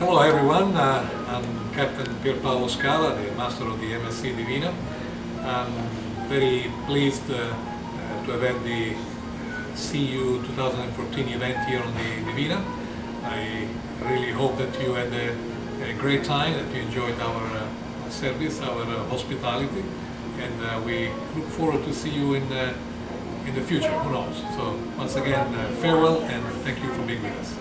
Hello everyone, uh, I'm Captain Pier Paolo Scala, the Master of the MSC Divina. I'm very pleased uh, uh, to have had the uh, Sea U 2014 event here on the Divina. I really hope that you had a, a great time, that you enjoyed our uh, service, our uh, hospitality, and we look forward to see you in, in the future, who knows. So once again, farewell and thank you for being with us.